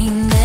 Ain't